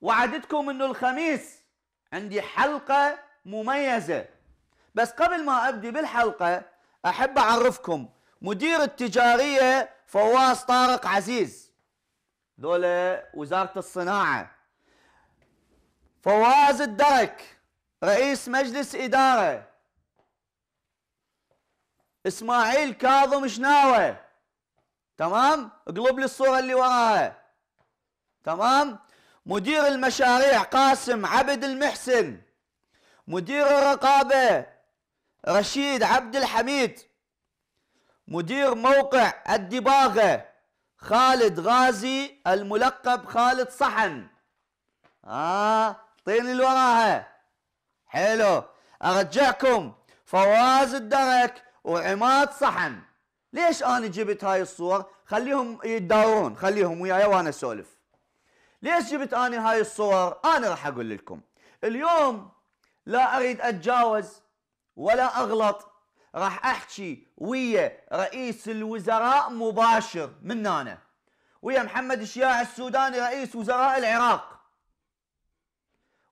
وعدتكم انه الخميس عندي حلقة مميزة. بس قبل ما أبدي بالحلقة أحب أعرفكم مدير التجارية فواز طارق عزيز. ذولا وزارة الصناعة. فواز الدرك رئيس مجلس إدارة. إسماعيل كاظم شناوة. تمام؟ اقلب لي الصورة اللي وراها. تمام؟ مدير المشاريع قاسم عبد المحسن مدير الرقابة رشيد عبد الحميد مدير موقع الدباغة خالد غازي الملقب خالد صحن. آه طيني اللي وراها. حلو. أرجعكم. فواز الدرك وعماد صحن. ليش أنا جبت هاي الصور؟ خليهم يتداورون خليهم وياي وأنا أسولف. ليش جبت أنا هاي الصور؟ أنا راح أقول لكم. اليوم لا أريد أتجاوز ولا أغلط. راح أحكي ويا رئيس الوزراء مباشر من أنا ويا محمد الشياع السوداني رئيس وزراء العراق.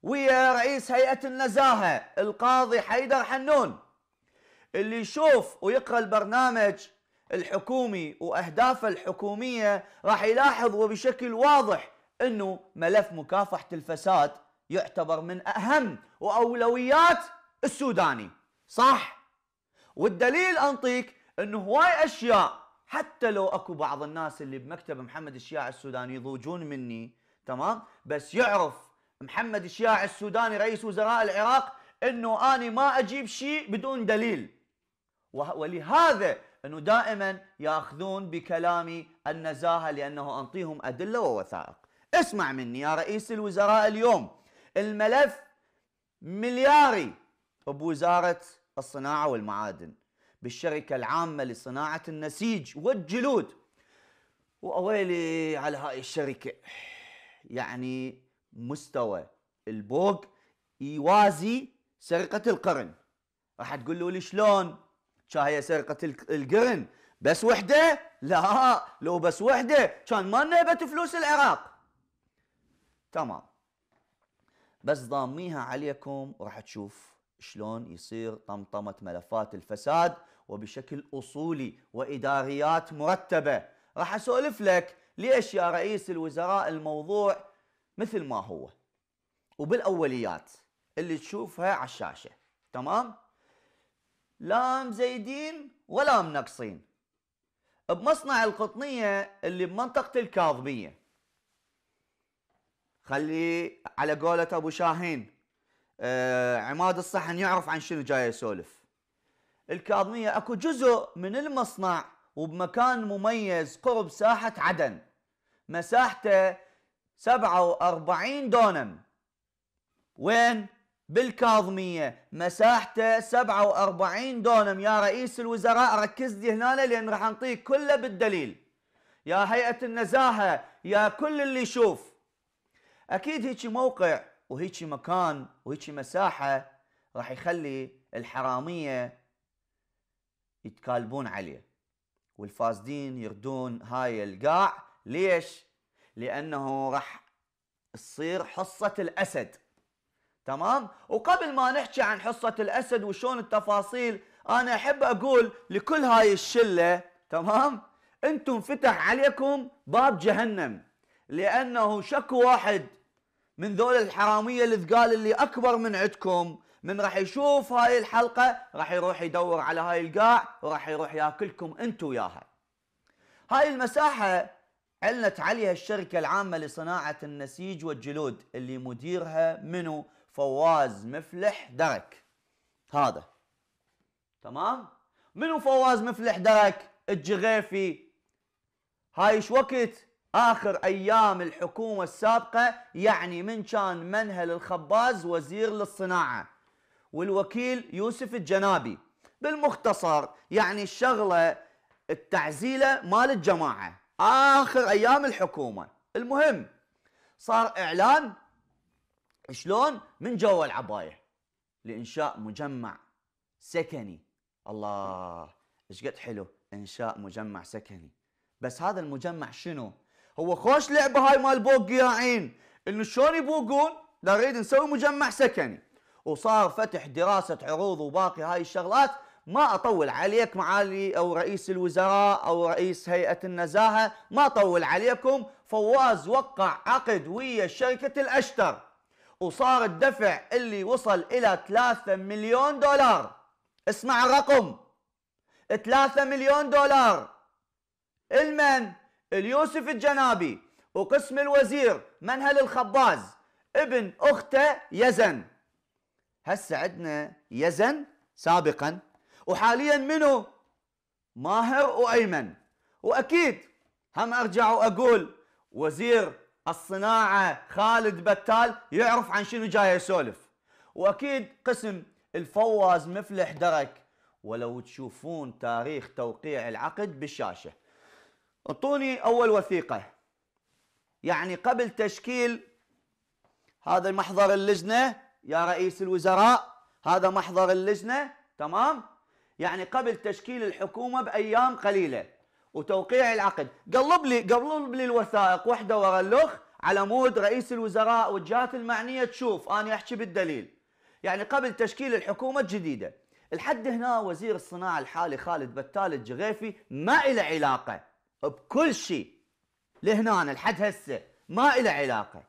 ويا رئيس هيئة النزاهة القاضي حيدر حنون. اللي يشوف ويقرأ البرنامج الحكومي وأهدافه الحكومية راح يلاحظ وبشكل واضح أنه ملف مكافحة الفساد يعتبر من أهم وأولويات السوداني. صح؟ والدليل أنطيك أنه هواي أشياء حتى لو أكو بعض الناس اللي بمكتب محمد الشياع السوداني يضوجون مني تمام؟ بس يعرف محمد الشياع السوداني رئيس وزراء العراق انه اني ما أجيب شيء بدون دليل. ولهذا انه دائما ياخذون بكلامي النزاهة لأنه أنطيهم أدلة ووثائق. اسمع مني يا رئيس الوزراء اليوم. الملف ملياري. بوزاره الصناعة والمعادن. بالشركة العامة لصناعة النسيج والجلود. وأويلي على هاي الشركة. يعني مستوى البوق يوازي سرقة القرن. راح تقول لي شلون؟ هي سرقة القرن. بس وحدة؟ لا لو بس وحدة. كان ما نهبت فلوس العراق. تمام. بس ضاميها عليكم وراح تشوف شلون يصير طمطمة ملفات الفساد وبشكل أصولي وإداريات مرتبة. راح أسولف لك ليش يا رئيس الوزراء الموضوع مثل ما هو. وبالأوليات اللي تشوفها على الشاشة. تمام؟ لا مزيدين ولا منقصين. بمصنع القطنية اللي بمنطقة الكاظمية. خلي على قولة أبو شاهين. آه عماد الصحن يعرف عن شنو جاي يسولف. الكاظمية أكو جزء من المصنع وبمكان مميز قرب ساحة عدن. مساحته 47 دونم. وين؟ بالكاظمية. مساحته 47 دونم. يا رئيس الوزراء ركز لي هنا لأن راح نعطيك كله بالدليل. يا هيئة النزاهة يا كل اللي يشوف. أكيد هيك موقع وهيك مكان وهيك مساحة راح يخلي الحرامية يتكالبون عليه. والفاسدين يردون هاي القاع. ليش؟ لأنه راح تصير حصة الأسد. تمام؟ وقبل ما نحكي عن حصة الأسد وشون التفاصيل أنا أحب أقول لكل هاي الشلة تمام؟ أنتم فتح عليكم باب جهنم. لأنه شكو واحد من ذول الحرامية الثقال اللي أكبر من عندكم من راح يشوف هاي الحلقة راح يروح يدور على هاي القاع وراح يروح يأكلكم أنتم وياها. هاي المساحة علنت عليها الشركة العامة لصناعة النسيج والجلود اللي مديرها منو؟ فواز مفلح درك. هذا. تمام؟ منو فواز مفلح درك؟ الجغيفي هاي إيش وقت؟ آخر أيام الحكومة السابقة يعني من كان منهل الخباز وزير للصناعة. والوكيل يوسف الجنابي. بالمختصر يعني الشغلة التعزيلة مال الجماعة. آخر أيام الحكومة. المهم صار إعلان شلون؟ من جوا العباية. لإنشاء مجمع سكني. الله إيش قد حلو إنشاء مجمع سكني. بس هذا المجمع شنو؟ هو خوش لعبة هاي مال بوق قياعين إنه شلون يبوقون؟ نريد نسوي مجمع سكني. وصار فتح دراسة عروض وباقي هاي الشغلات ما أطول عليك معالي أو رئيس الوزراء أو رئيس هيئة النزاهة ما أطول عليكم. فواز وقع عقد ويا شركة الأشتر. وصار الدفع اللي وصل إلى 3 مليون دولار. اسمع الرقم. 3 مليون دولار. المن اليوسف الجنابي وقسم الوزير منهل الخباز ابن أخته يزن. هسه عندنا يزن سابقا وحاليا منو؟ ماهر وأيمن. وأكيد هم أرجع وأقول وزير الصناعة خالد بتال يعرف عن شنو جاي يسولف. وأكيد قسم الفواز مفلح درك ولو تشوفون تاريخ توقيع العقد بالشاشة. اعطوني أول وثيقة. يعني قبل تشكيل هذا محضر اللجنة يا رئيس الوزراء هذا محضر اللجنة تمام؟ يعني قبل تشكيل الحكومة بأيام قليلة. وتوقيع العقد. قلب لي قلب لي الوثائق. واحدة ورا الاخ على مود رئيس الوزراء والجهات المعنية تشوف. أنا أحكي بالدليل. يعني قبل تشكيل الحكومة الجديده الحد هنا وزير الصناعة الحالي خالد بتال الجغيفي ما له علاقة. بكل شيء لهنا الحد هسه ما له علاقة.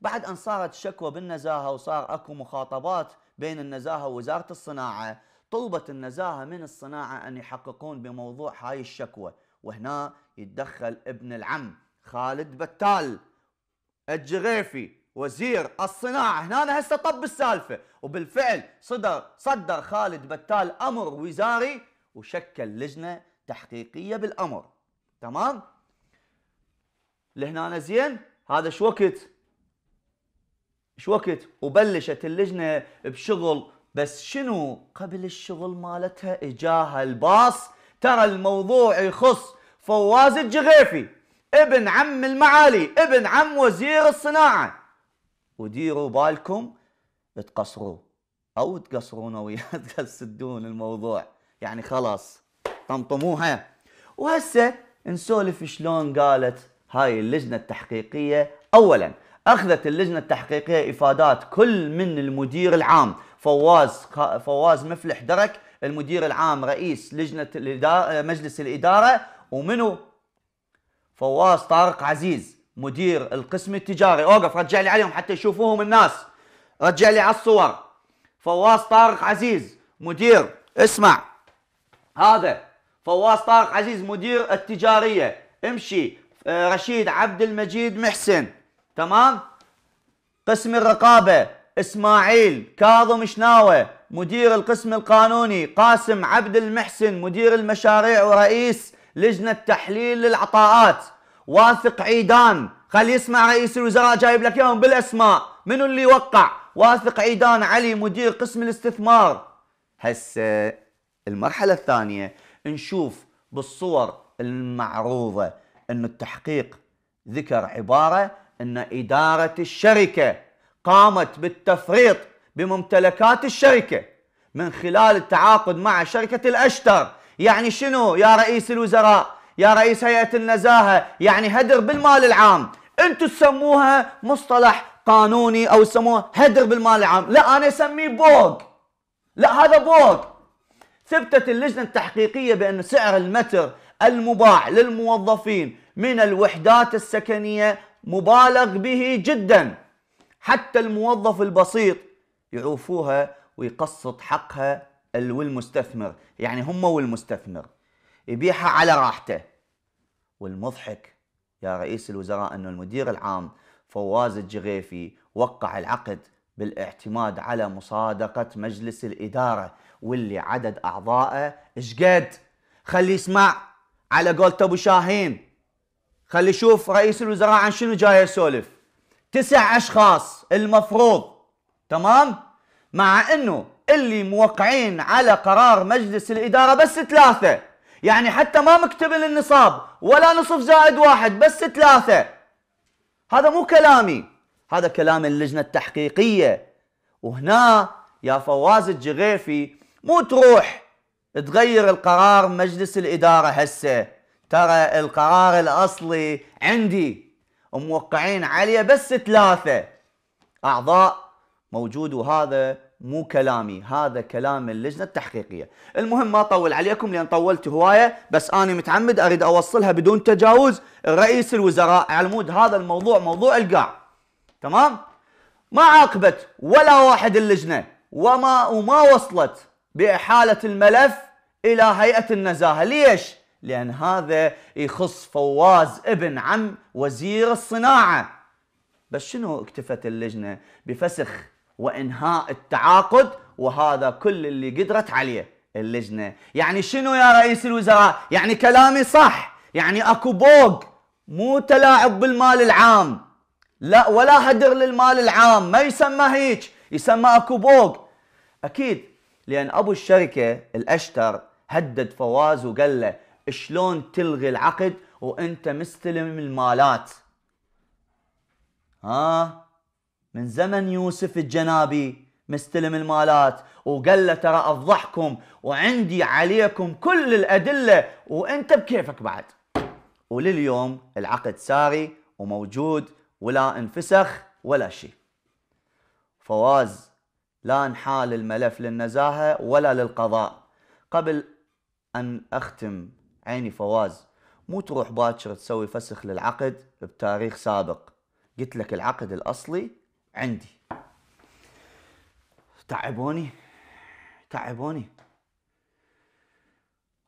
بعد أن صارت الشكوى بالنزاهة وصار أكو مخاطبات بين النزاهة ووزارة الصناعة طلبت النزاهة من الصناعة أن يحققون بموضوع هاي الشكوى. وهنا يتدخل ابن العم خالد بتال الجغيفي وزير الصناعة. هنا هسه طب السالفة وبالفعل صدر صدر خالد بتال أمر وزاري وشكل لجنة تحقيقية بالأمر. تمام؟ لهنا زين؟ هذا شو وقت؟ شو وقت؟ وبلشت اللجنة بشغل بس شنو؟ قبل الشغل مالتها إجاها الباص ترى الموضوع يخص فواز الجغيفي ابن عم المعالي ابن عم وزير الصناعة. وديروا بالكم تقصروا أو تقصرون وياه تسدون الموضوع. يعني خلاص طمطموها. وهسه نسولف شلون قالت هاي اللجنة التحقيقية. اولا أخذت اللجنة التحقيقية إفادات كل من المدير العام. فواز فواز مفلح درك المدير العام رئيس لجنة الإدارة مجلس الإدارة. ومنو؟ فواز طارق عزيز مدير القسم التجاري. أوقف رجع لي عليهم حتى يشوفوهم الناس. رجع لي على الصور. فواز طارق عزيز مدير اسمع. هذا فواز طارق عزيز مدير التجارية. امشي. آه، رشيد عبد المجيد محسن. تمام؟ قسم الرقابة إسماعيل كاظم شناوة مدير القسم القانوني قاسم عبد المحسن مدير المشاريع ورئيس لجنة تحليل العطاءات. واثق عيدان. خلي يسمع رئيس الوزراء جايب لك إياهم بالأسماء. منو اللي وقع واثق عيدان. علي مدير قسم الاستثمار. هسه المرحلة الثانية. نشوف بالصور المعروضة انه التحقيق ذكر عبارة أن إدارة الشركة قامت بالتفريط بممتلكات الشركة من خلال التعاقد مع شركة الأشتر. يعني شنو؟ يا رئيس الوزراء يا رئيس هيئة النزاهة يعني هدر بالمال العام. أنتم تسموها مصطلح قانوني أو تسموها هدر بالمال العام. لا أنا أسميه بوق. لا هذا بوق. ثبتت اللجنة التحقيقية بأن سعر المتر المباع للموظفين من الوحدات السكنية مبالغ به جدا. حتى الموظف البسيط يعوفوها ويقسط حقها والمستثمر. يعني هم والمستثمر. يبيعها على راحته. والمضحك يا رئيس الوزراء أن المدير العام فواز الجغيفي وقع العقد بالاعتماد على مصادقة مجلس الإدارة. واللي عدد أعضائه إشقد. خلي يسمع على قولة أبو شاهين. خلي يشوف رئيس الوزراء عن شنو جاي يسولف. تسع أشخاص المفروض تمام؟ مع أنه اللي موقعين على قرار مجلس الإدارة بس ثلاثة. يعني حتى ما مكتمل النصاب ولا نصف زائد واحد بس ثلاثة. هذا مو كلامي. هذا كلام اللجنة التحقيقية. وهنا يا فواز الجغيفي مو تروح تغير القرار مجلس الإدارة هسه. ترى القرار الأصلي عندي موقعين عليه بس ثلاثة. أعضاء موجود وهذا مو كلامي هذا كلام اللجنة التحقيقية. المهم ما أطول عليكم لأن طولت هواية بس أنا متعمد أريد أوصلها بدون تجاوز رئيس الوزراء. على مود هذا الموضوع موضوع القاع. تمام؟ ما عاقبت ولا واحد اللجنة وما وما وصلت. بإحالة الملف إلى هيئة النزاهة. ليش؟ لأن هذا يخص فواز ابن عم وزير الصناعة. بس شنو اكتفت اللجنة بفسخ وإنهاء التعاقد؟ وهذا كل اللي قدرت عليه اللجنة. يعني شنو يا رئيس الوزراء؟ يعني كلامي صح. يعني أكو بوق مو تلاعب بالمال العام. لا ولا هدر للمال العام. ما يسمى هيك. يسمى أكو بوق. أكيد لأن أبو الشركة الأشتر هدد فواز وقال له شلون تلغي العقد وأنت مستلم المالات؟ ها؟ من زمن يوسف الجنابي مستلم المالات وقال له ترى أفضحكم وعندي عليكم كل الأدلة وأنت بكيفك بعد. ولليوم العقد ساري وموجود ولا انفسخ ولا شيء. فواز لا انحال الملف للنزاهة ولا للقضاء. قبل أن أختم عيني فواز مو تروح باكر تسوي فسخ للعقد بتاريخ سابق. قلت لك العقد الأصلي عندي. تعبوني؟ تعبوني.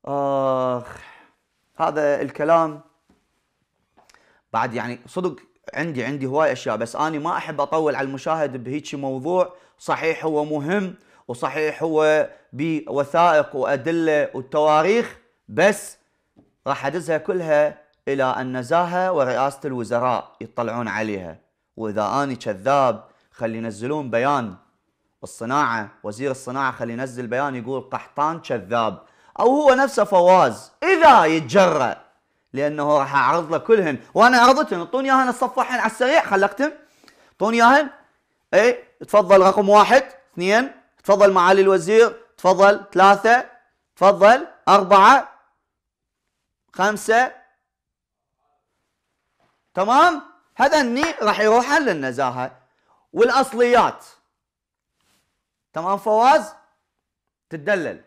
آخ هذا الكلام بعد يعني صدق عندي عندي هواي أشياء بس أني ما أحب أطول على المشاهد بهيك موضوع. صحيح هو مهم وصحيح هو بوثائق وأدلة والتواريخ بس راح أدزها كلها إلى النزاهه ورئاسة الوزراء يطلعون عليها. وإذا أني كذاب خلي ينزلون بيان. الصناعة وزير الصناعة خلي ينزل بيان يقول قحطان كذاب. أو هو نفسه فواز. إذا يتجرأ. لأنه راح أعرض له كلهن. وأنا عرضتهن أعطوني إياهن الصفحين على السريع. خل أختم. أعطوني إياهن. اي تفضل رقم واحد. اثنين. تفضل معالي الوزير. تفضل. ثلاثة. تفضل. أربعة. خمسة. تمام؟ هذني راح يروحن للنزاهة والأصليات. تمام فواز؟ تدلل